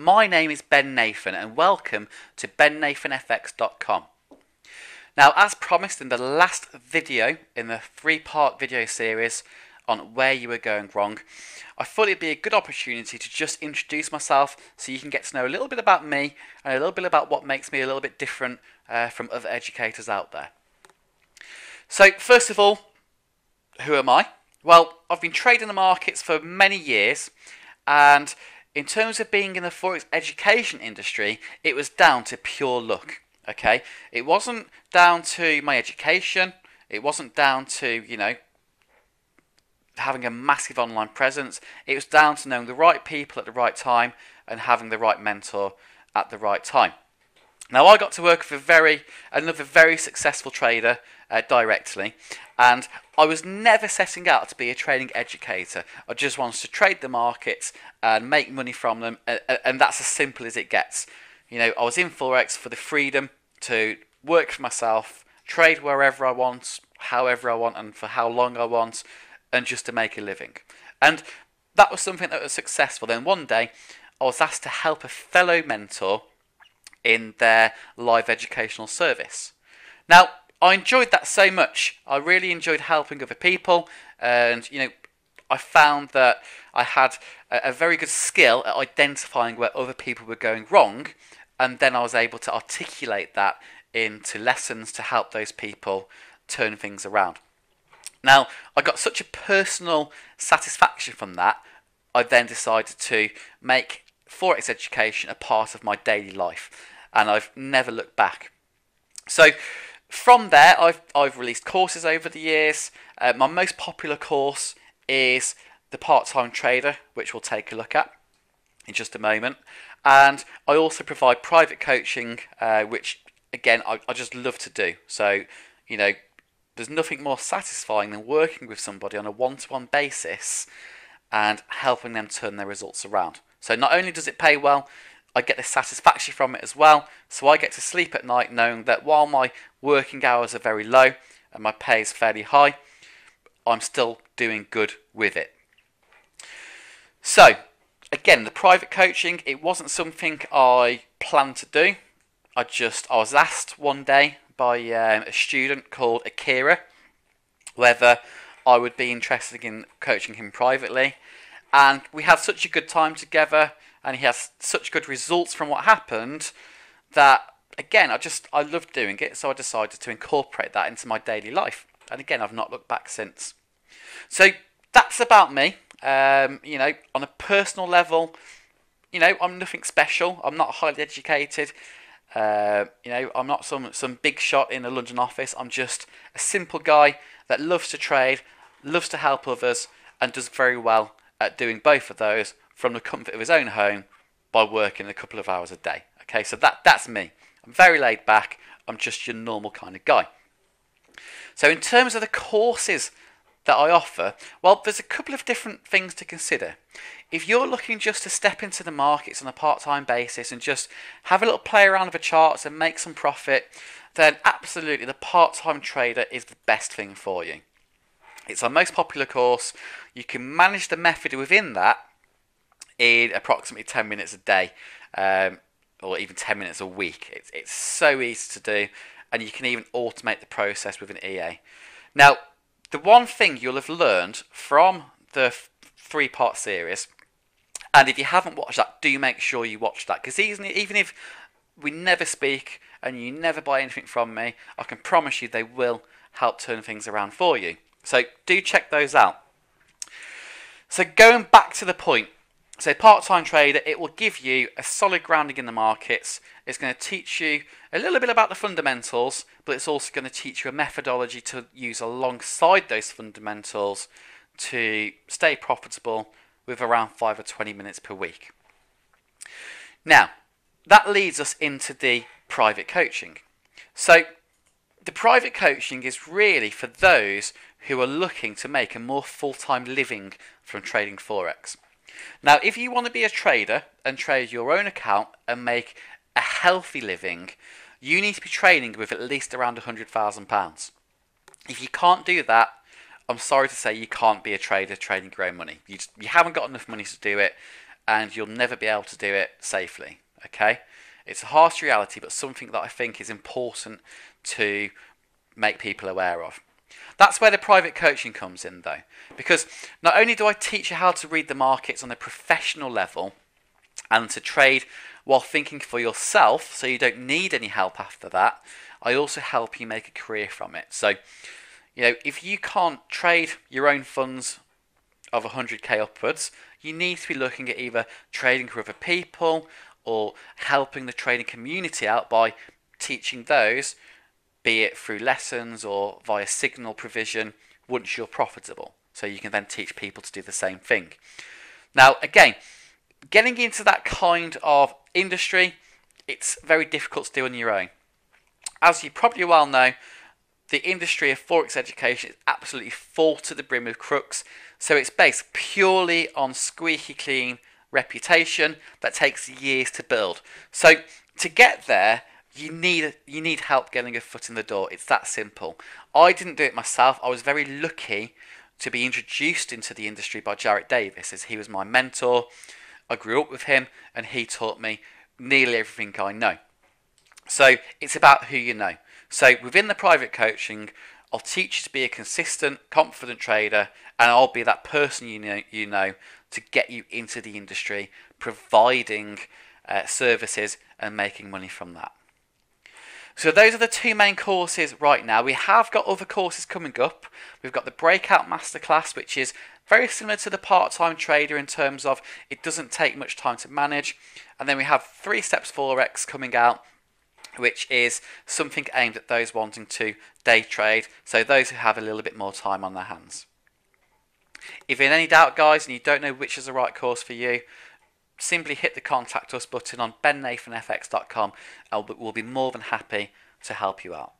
My name is Ben Nathan and welcome to bennathanfx.com. Now, as promised in the last video in the three part video series on where you were going wrong, I thought it'd be a good opportunity to just introduce myself so you can get to know a little bit about me and a little bit about what makes me a little bit different uh, from other educators out there. So, first of all, who am I? Well, I've been trading the markets for many years, and in terms of being in the forex education industry, it was down to pure luck. Okay, it wasn't down to my education. It wasn't down to you know having a massive online presence. It was down to knowing the right people at the right time and having the right mentor at the right time. Now, I got to work with a very another very successful trader uh, directly, and I was never setting out to be a trading educator. I just wanted to trade the markets and make money from them, and, and that's as simple as it gets. You know, I was in forex for the freedom to work for myself, trade wherever I want, however I want, and for how long I want, and just to make a living. And that was something that was successful. Then one day, I was asked to help a fellow mentor in their live educational service. Now, I enjoyed that so much. I really enjoyed helping other people, and you know, I found that I had a, a very good skill at identifying where other people were going wrong, and then I was able to articulate that into lessons to help those people turn things around. Now, I got such a personal satisfaction from that, I then decided to make Forex education a part of my daily life, and I've never looked back. So, from there, I've, I've released courses over the years. Uh, my most popular course is the Part Time Trader, which we'll take a look at in just a moment. And I also provide private coaching, uh, which again I, I just love to do. So, you know, there's nothing more satisfying than working with somebody on a one to one basis and helping them turn their results around. So, not only does it pay well, I get the satisfaction from it as well. So, I get to sleep at night knowing that while my working hours are very low and my pay is fairly high, I'm still doing good with it. So, again, the private coaching, it wasn't something I planned to do. I just, I was asked one day by um, a student called Akira whether I would be interested in coaching him privately. And we had such a good time together, and he has such good results from what happened that again, I just I loved doing it, so I decided to incorporate that into my daily life. And again, I've not looked back since. So that's about me. Um, you know, on a personal level, you know, I'm nothing special. I'm not highly educated. Uh, you know, I'm not some some big shot in a London office. I'm just a simple guy that loves to trade, loves to help others, and does very well at doing both of those from the comfort of his own home by working a couple of hours a day. Okay, so that that's me. I'm very laid back. I'm just your normal kind of guy. So in terms of the courses that I offer, well, there's a couple of different things to consider. If you're looking just to step into the markets on a part time basis and just have a little play around with the charts and make some profit, then absolutely the part time trader is the best thing for you. It's our most popular course. You can manage the method within that in approximately 10 minutes a day um, or even 10 minutes a week. It's, it's so easy to do, and you can even automate the process with an EA. Now, the one thing you'll have learned from the three part series, and if you haven't watched that, do make sure you watch that because even, even if we never speak and you never buy anything from me, I can promise you they will help turn things around for you. So do check those out. So going back to the point, so part-time trader, it will give you a solid grounding in the markets. It's going to teach you a little bit about the fundamentals, but it's also going to teach you a methodology to use alongside those fundamentals to stay profitable with around 5 or 20 minutes per week. Now, that leads us into the private coaching. So, the private coaching is really for those who are looking to make a more full time living from trading Forex. Now, if you want to be a trader and trade your own account and make a healthy living, you need to be trading with at least around £100,000. If you can't do that, I'm sorry to say you can't be a trader trading your own money. You, just, you haven't got enough money to do it, and you'll never be able to do it safely. Okay? It's a harsh reality, but something that I think is important to make people aware of. That's where the private coaching comes in, though, because not only do I teach you how to read the markets on a professional level and to trade while thinking for yourself, so you don't need any help after that, I also help you make a career from it. So, you know, if you can't trade your own funds of 100k upwards, you need to be looking at either trading for other people or helping the trading community out by teaching those, be it through lessons or via signal provision, once you're profitable. So you can then teach people to do the same thing. Now, again, getting into that kind of industry, it's very difficult to do on your own. As you probably well know, the industry of Forex education is absolutely full to the brim of crooks. So it's based purely on squeaky clean reputation that takes years to build. So to get there, you need you need help getting a foot in the door. It's that simple. I didn't do it myself. I was very lucky to be introduced into the industry by Jarrett Davis, as he was my mentor. I grew up with him, and he taught me nearly everything I know. So it's about who you know. So within the private coaching, I'll teach you to be a consistent, confident trader, and I'll be that person you know you know to get you into the industry, providing uh, services and making money from that. So those are the two main courses right now. We have got other courses coming up. We've got the Breakout Masterclass, which is very similar to the part-time trader in terms of it doesn't take much time to manage. And then we have Three Steps Forex coming out, which is something aimed at those wanting to day trade, so those who have a little bit more time on their hands. If in any doubt, guys, and you don't know which is the right course for you, simply hit the contact us button on bennathanfx.com and we'll be more than happy to help you out.